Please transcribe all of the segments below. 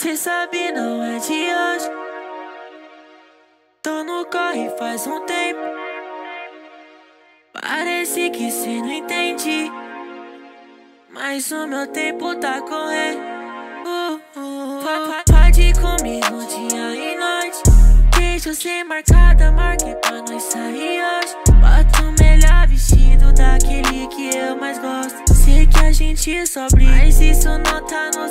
Cê sabe, não é de hoje. Tô no corre faz um tempo. Parece que cê não entende. Mas o meu tempo tá correndo. Uh, uh. Pode comigo dia e noite. Deixa ser marcada, marque pra nós sair hoje. Bota o melhor vestido daquele que eu mais gosto. Sei que a gente só brinca, mas isso não tá nos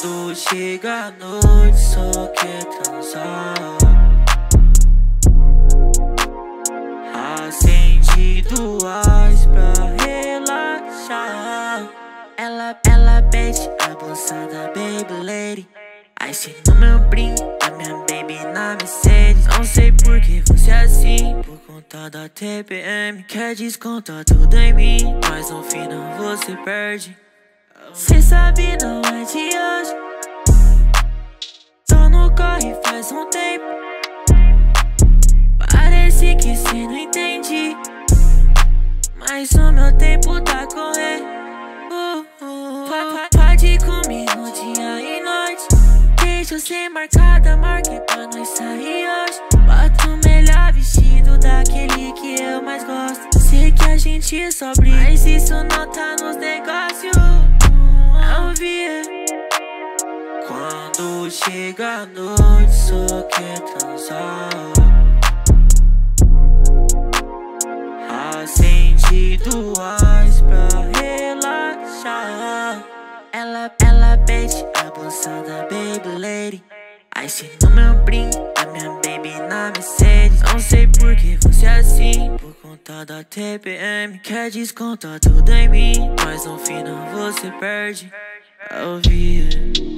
Quando chega a noite só quer transar. Acende duas pra relaxar. Ela, ela pede a bolsa da Baby Lady. Se no meu brinco, a minha baby na Mercedes. Não sei por que você é assim, por conta da TPM Quer descontar tudo em mim, mas no final você perde. Cê sabe, não Mas o meu tempo tá correndo. Uh, uh, uh. Pode comigo dia e noite. Deixa ser marcada, marque pra nós sair hoje. Bota o melhor vestido daquele que eu mais gosto. Sei que a gente só brinca, mas isso não tá nos negócios não via Quando chega a noite só quer transar duas pra relaxar. Ela, ela pede a bolsa da Baby Lady. Aí se no meu brinco, a minha baby na Mercedes. Não sei por que você é assim Por conta da TPM Quer descontar tudo em mim. Mas no final você perde. I'll be